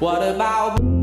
What about